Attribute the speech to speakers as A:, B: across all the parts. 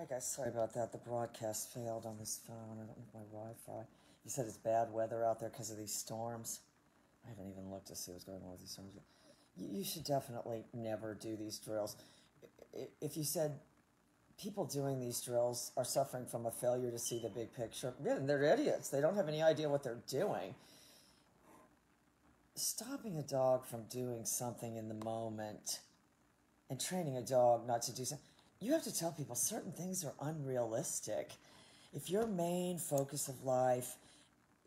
A: Hi guys, sorry about that. The broadcast failed on this phone. I don't have my Wi-Fi. You said it's bad weather out there because of these storms. I haven't even looked to see what's going on with these storms. You, should definitely never do these drills. If you said people doing these drills are suffering from a failure to see the big picture, man, they're idiots. They don't have any idea what they're doing. Stopping a dog from doing something in the moment and training a dog not to do something, you have to tell people certain things are unrealistic. If your main focus of life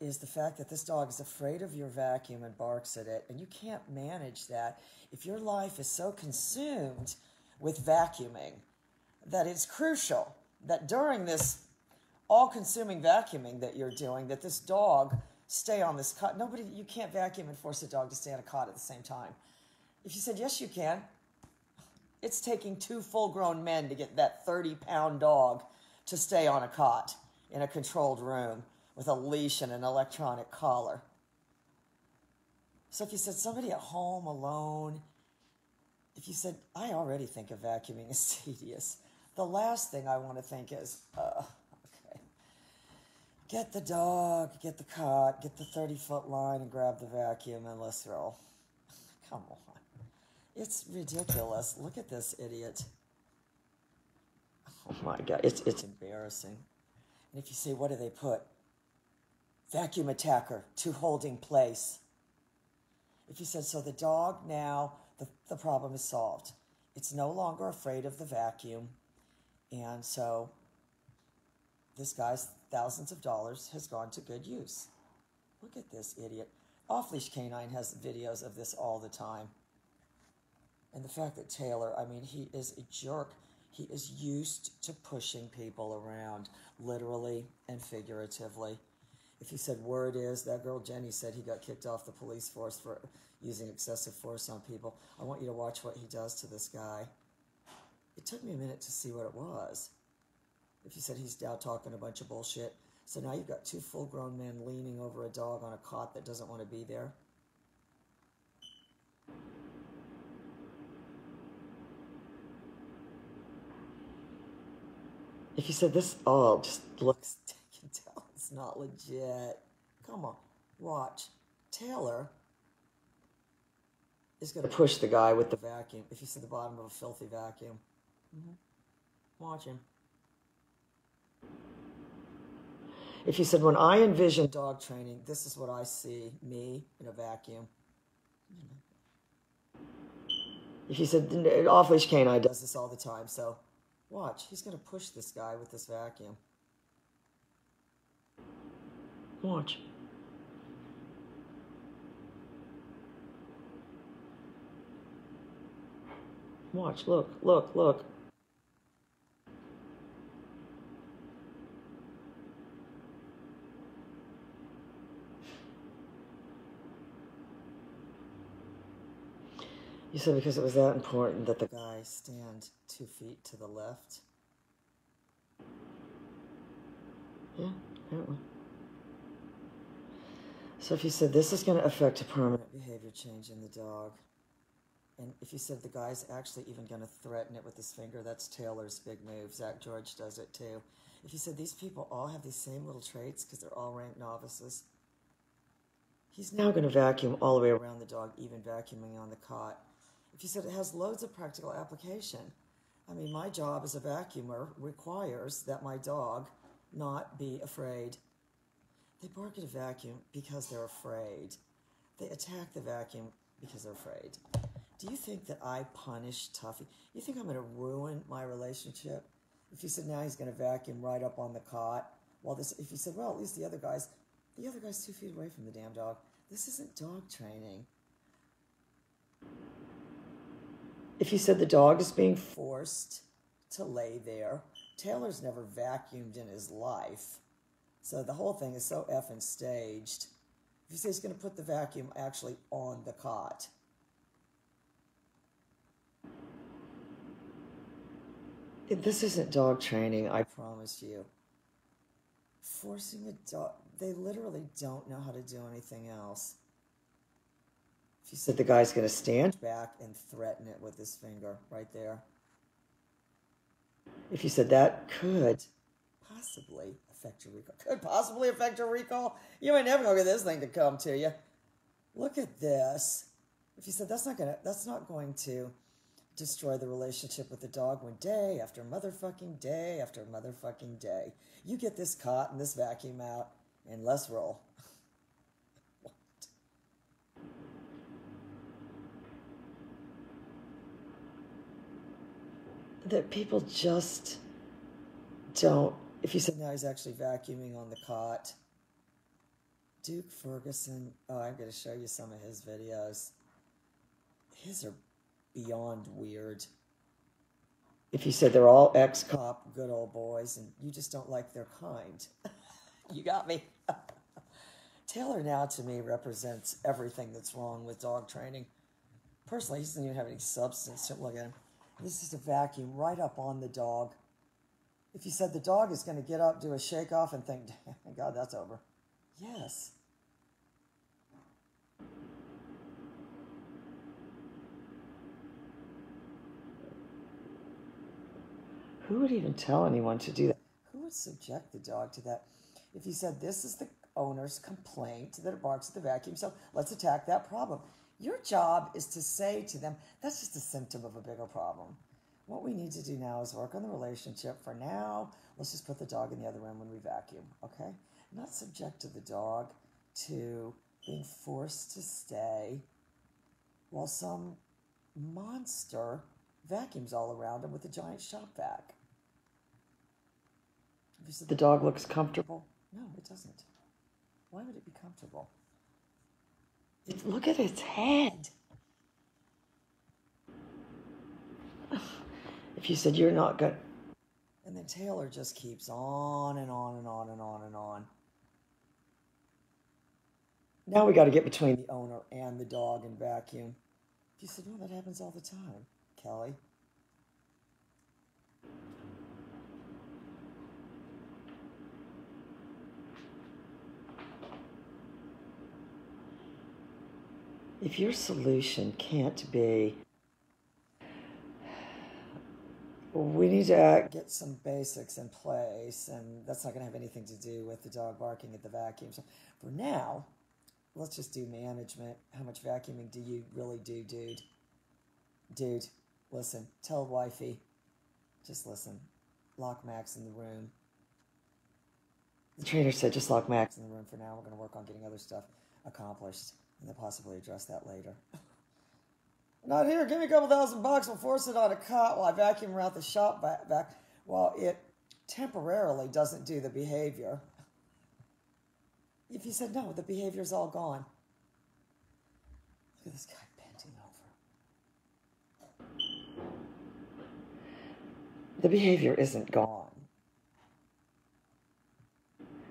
A: is the fact that this dog is afraid of your vacuum and barks at it, and you can't manage that, if your life is so consumed with vacuuming that it's crucial that during this all consuming vacuuming that you're doing, that this dog stay on this cot. Nobody, you can't vacuum and force a dog to stay on a cot at the same time. If you said, yes, you can, it's taking two full grown men to get that 30 pound dog to stay on a cot in a controlled room with a leash and an electronic collar. So if you said somebody at home alone, if you said, I already think of vacuuming as tedious, the last thing I want to think is, uh, okay, get the dog, get the cot, get the 30 foot line and grab the vacuum and let's roll. Come on. It's ridiculous. Look at this idiot. Oh my God, it's, it's embarrassing. And if you say, what do they put? Vacuum attacker to holding place. If you said, so the dog now, the, the problem is solved. It's no longer afraid of the vacuum. And so this guy's thousands of dollars has gone to good use. Look at this idiot. Off Leash Canine has videos of this all the time. And the fact that Taylor, I mean, he is a jerk. He is used to pushing people around, literally and figuratively. If he said word is, that girl Jenny said he got kicked off the police force for using excessive force on people. I want you to watch what he does to this guy. It took me a minute to see what it was. If you said he's now talking a bunch of bullshit. So now you've got two full grown men leaning over a dog on a cot that doesn't want to be there. If you said this, oh, just looks, you can tell it's not legit. Come on, watch. Taylor is going to push the guy with the vacuum. If you see the bottom of a filthy vacuum, mm-hmm. watch him. If you said, when I envision dog training, this is what I see me in a vacuum. If you said, off leash canine does this all the time, so Watch, he's going to push this guy with this vacuum. Watch. Watch, look, look, look. You said because it was that important that the guy stand two feet to the left. Yeah, apparently. So if you said this is going to affect a permanent behavior change in the dog, and if you said the guy's actually even going to threaten it with his finger, that's Taylor's big move. Zak George does it too. If you said these people all have these same little traits because they're all ranked novices, he's now going to vacuum all the way around the dog, even vacuuming on the cot. If you said it has loads of practical application, I mean, my job as a vacuumer requires that my dog not be afraid. They bark at a vacuum because they're afraid. They attack the vacuum because they're afraid. Do you think that I punish Tuffy? You think I'm going to ruin my relationship? If you said now he's going to vacuum right up on the cot, while this, if you said, well, at least the other guy's, the other guy's two feet away from the damn dog. This isn't dog training. If you said the dog is being forced to lay there, Taylor's never vacuumed in his life. So the whole thing is so effing staged. If you say he's going to put the vacuum actually on the cot. This isn't dog training, I promise you. Forcing a dog, they literally don't know how to do anything else. She said the guy's going to stand back and threaten it with his finger right there. If you said that could possibly affect your recall, could possibly affect your recall, you ain't never gonna get this thing to come to you. Look at this. If you said that's not gonna, that's not going to destroy the relationship with the dog when day after motherfucking day after motherfucking day. You get this cot and this vacuum out and let's roll. what? That people just don't. If you said now he's actually vacuuming on the cot, Duke Ferguson. Oh, I'm going to show you some of his videos. His are beyond weird. If you said they're all ex cop, good old boys, and you just don't like their kind, you got me. Taylor now to me represents everything that's wrong with dog training. Personally, he doesn't even have any substance. To look at him. This is a vacuum right up on the dog. If you said the dog is going to get up, do a shake off, and think, God, that's over. Yes. Who would even tell anyone to do that? Who would subject the dog to that? If you said, This is the owner's complaint that it barks at the vacuum, so let's attack that problem. Your job is to say to them, That's just a symptom of a bigger problem. What we need to do now is work on the relationship. For now, let's just put the dog in the other room when we vacuum, okay? Not subject to the dog to being forced to stay while some monster vacuums all around him with a giant shop vac. Have you said the dog looks comfortable? No, it doesn't. Why would it be comfortable? Look at its head. If you said you're not good, and then Taylor just keeps on and on and on and on and on. Now we got to get between the owner and the dog and vacuum. You said, well, that happens all the time. Kelly. If your solution can't be, we need to get some basics in place, and that's not going to have anything to do with the dog barking at the vacuum. So for now, let's just do management. How much vacuuming do you really do, dude? Dude, Listen, tell wifey, just listen. Lock Max in the room. The trainer said just lock Max in the room for now. We're going to work on getting other stuff accomplished and then possibly address that later. Not here. Give me a couple thousand bucks. We'll force it on a cot while I vacuum around the shop vac, back while it temporarily doesn't do the behavior. If you said no, the behavior's all gone. Look at this guy. Bending over. The behavior isn't gone.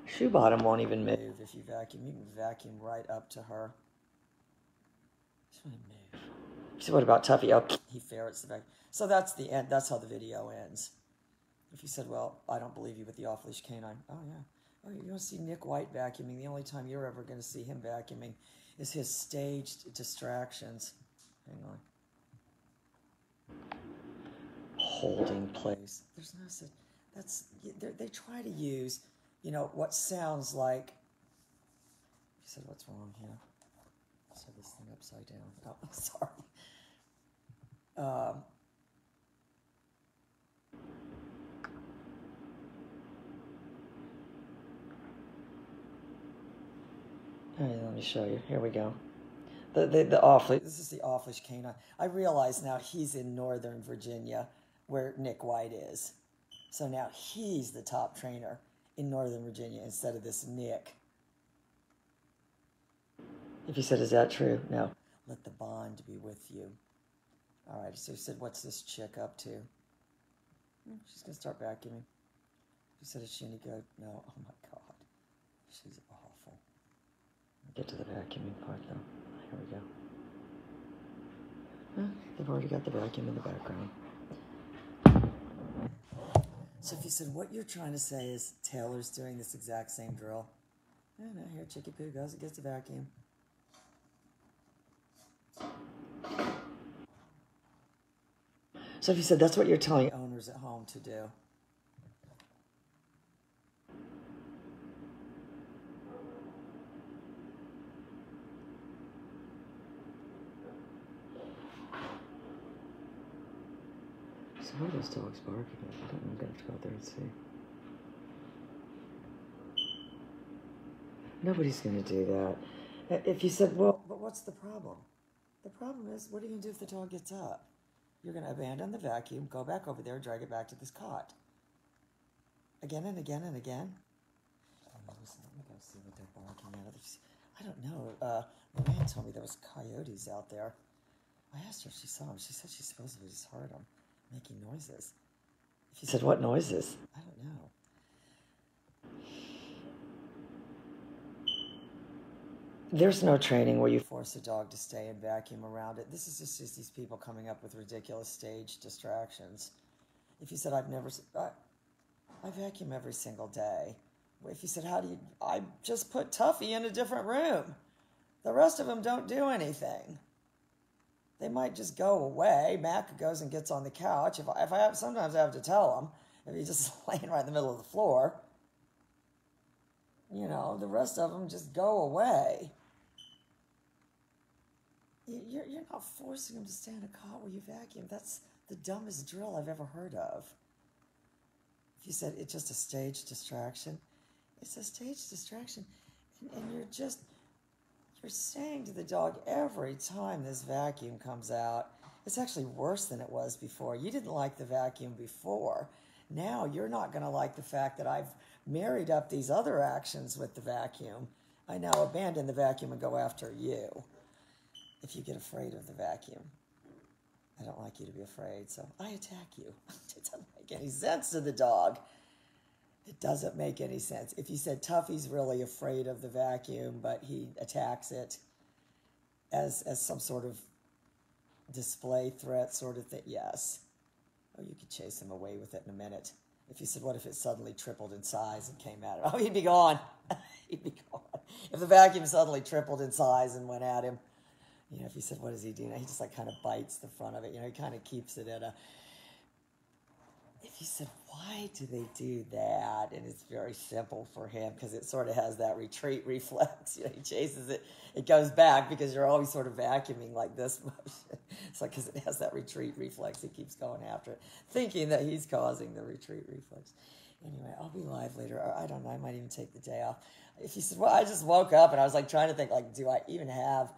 A: Shoe bottom won't even move if you vacuum. You can vacuum right up to her. Just want to move. So what about Tuffy? Oh, he ferrets the vacuum. So that's the end. That's how the video ends. If you said, well, I don't believe you with the off-leash canine. Oh, yeah. Oh, you want to see Nick White vacuuming. The only time you're ever going to see him vacuuming is his staged distractions. Hang on holding place. There's no such. That's they try to use, you know, what sounds like. You said what's wrong here? Set this thing upside down. Oh, sorry. Um, let me show you. Here we go. The, the, the off this is the off-leash canine. I realize now he's in Northern Virginia where Nick White is. So now he's the top trainer in Northern Virginia instead of this Nick. If you said, is that true? No. Let the bond be with you. All right, so he said, what's this chick up to? Hmm, she's going to start vacuuming. He said, is she any good? No. Oh my God. She's awful. Get to the vacuuming part though. Here we go. Huh? They've already got the vacuum in the background. So if you said what you're trying to say is Taylor's doing this exact same drill, no, no, here Chicky Poo goes, it gets the vacuum. So if you said that's what you're telling owners at home to do. So why are those dogs barking? I don't know. I'm gonna have to go out there and see. Nobody's gonna do that. Uh, If you said, well, but what's the problem? The problem is, what are you gonna do if the dog gets up? You're gonna abandon the vacuum, go back over there, drag it back to this cot. Again and again and again. Oh, let me go see what they're barking at. I don't know. Uh, Luann told me there was coyotes out there. I asked her if she saw them. She said she supposedly just heard them making noises. She said, "What noises?" I don't know. There's no training where you force a dog to stay and vacuum around it. This is just, just these people coming up with ridiculous stage distractions. If you said, I've never, I vacuum every single day. If you said, How do you, I just put Tuffy in a different room. The rest of them don't do anything. They might just go away. Mac goes and gets on the couch. If I, if I have, sometimes I have to tell him, if he's just laying right in the middle of the floor, you know, the rest of them just go away. You- You're, you're not forcing them to stay in a car where you vacuum. That's the dumbest drill I've ever heard of. If you said it's just a stage distraction, it's a stage distraction. And, and you're just, you're saying to the dog every time this vacuum comes out, it's actually worse than it was before. You didn't like the vacuum before. Now you're not going to like the fact that I've married up these other actions with the vacuum. I now abandon the vacuum and go after you if you get afraid of the vacuum. I don't like you to be afraid, so I attack you. it doesn't make any sense to the dog. It doesn't make any sense. If you said Tuffy's really afraid of the vacuum, but he attacks it as as some sort of display threat sort of thing, yes. Oh, you could chase him away with it in a minute. If you said, what if it suddenly tripled in size and came at him? Oh, he'd be gone. he'd be gone. If the vacuum suddenly tripled in size and went at him, you know, if you said, what does he do now? He just like kind of bites the front of it. You know, he kind of keeps it at a. If you said, why do they do that? And it's very simple for him because it sort of has that retreat reflex. You know, he chases it, it goes back because you're always sort of vacuuming like this motion. It's like because it has that retreat reflex, he keeps going after it, thinking that he's causing the retreat reflex. Anyway, I'll be live later. Or I don't know. I might even take the day off. If you said, "Well, I just woke up and I was like trying to think, like, do I even have